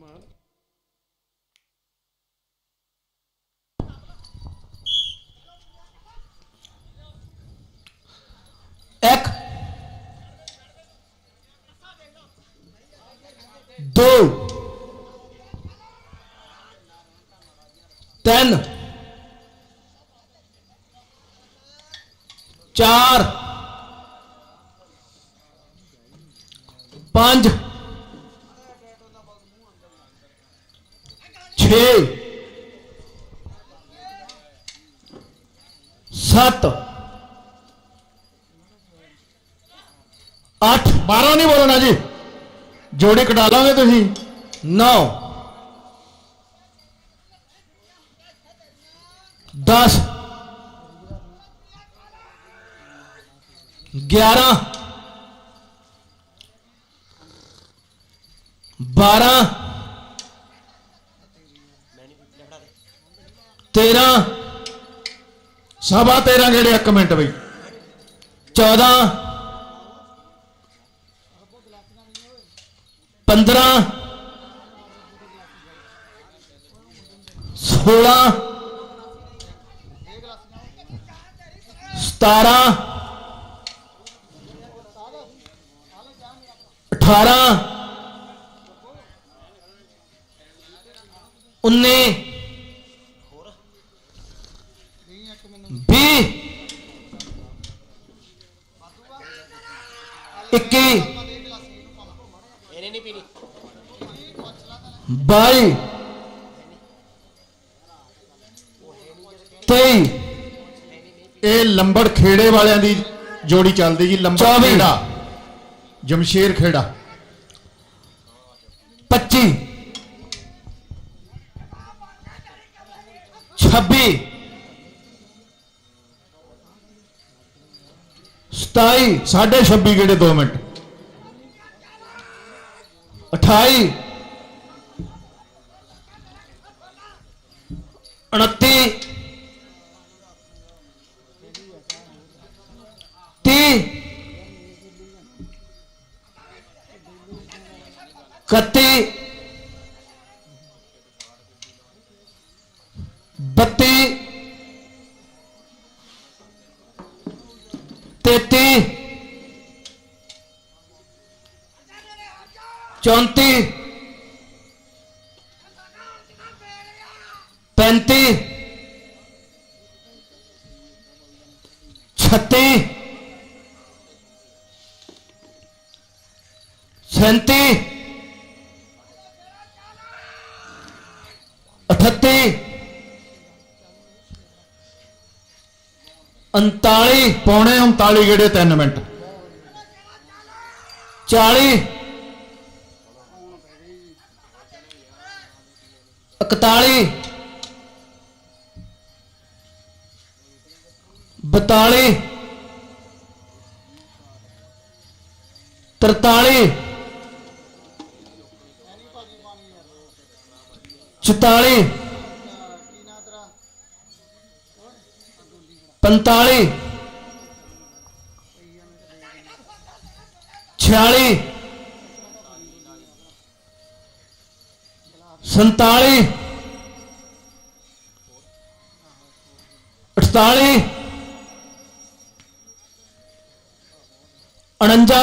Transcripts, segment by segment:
मार एक दो तीन चार पाँच छत अठ बारह नहीं बोलना जी। जोड़ी कटा लोगे तुम नौ दस ग्यारह बारह 13 ਸਵਾ 13 ਗੇੜੇ ਇੱਕ ਮਿੰਟ ਬਈ। 14 15 16 17 18 19 20 ਇੱਕੀ। ਇਹਨੇ ਨਹੀਂ ਪੀਣੀ। ਬਾਈ। ਤੇਈ। ਇਹ ਲੰਬੜ ਖੇੜੇ ਵਾਲਿਆਂ ਦੀ ਜੋੜੀ ਚੱਲਦੀ ਜੀ ਲੰਬੜ। ਖੇੜਾ। ਜਮਸ਼ੇਰ ਖੇੜਾ। 25 26 सताई साढ़े छब्बी गेड़े दो मिनट? अठाई। उन्ती ती। कती 34 35 36 37 38 39 ਪੌਣੇ 39 ਗੇੜੇ 3 ਮਿੰਟ। 40 बताली। बताली। तरताली। चुताली। पंताली। छियाली। संताली। अठताली उणंजा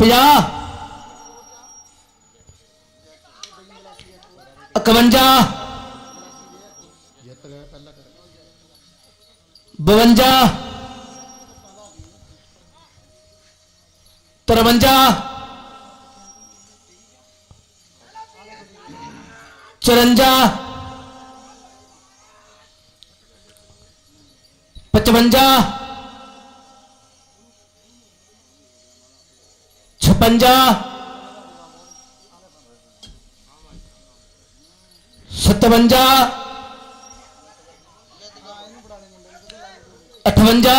पंजा इकवंजा बवंजा तिरवंजा चुरंजा। पचवंजा। छपंजा सतवंजा अठवंजा।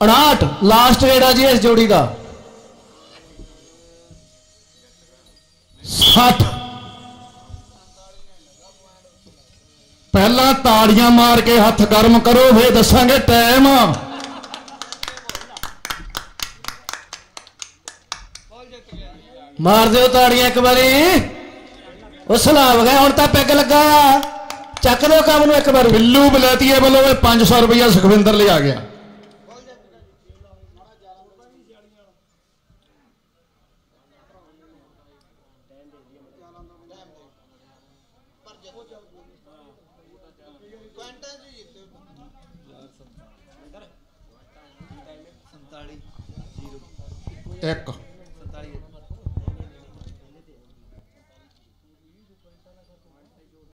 उनाहठ लास्ट रेट है जी इस जोड़ी का। ਹੱਥ ਪਹਿਲਾਂ ਤਾੜੀਆਂ ਮਾਰ ਕੇ ਹੱਥ ਗਰਮ ਕਰੋ ਫੇ ਦੱਸਾਂਗੇ ਟਾਈਮ ਮਾਰ ਦਿਓ ਤਾੜੀਆਂ ਇੱਕ ਵਾਰੀ। ਉਹ ਸਲਾਬ ਗਿਆ, ਹੁਣ ਤਾਂ ਪੈਗ ਲੱਗਾ। ਚੱਕ ਦਿਓ ਕੰਮ ਨੂੰ ਇੱਕ ਵਾਰੀ। ਬਿੱਲੂ ਬਲੈਤੀਏ ਵੱਲੋਂ 500 ਰੁਪਇਆ ਸੁਖਵਿੰਦਰ ਲਈ ਆ ਗਿਆ। ਇੱਕ